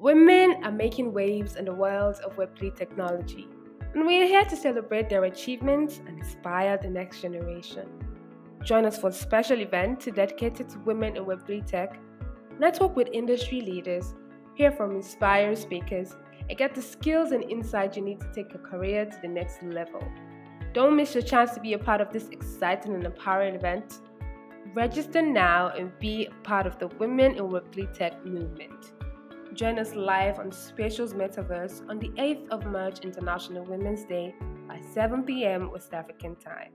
Women are making waves in the world of Web3 technology, and we are here to celebrate their achievements and inspire the next generation. Join us for a special event dedicated to women in Web3 tech, network with industry leaders, hear from inspiring speakers, and get the skills and insights you need to take your career to the next level. Don't miss your chance to be a part of this exciting and empowering event. Register now and be a part of the Women in Web3 Tech movement. Join us live on Spatial's Metaverse on the 8th of March International Women's Day by 7 p.m. West African time.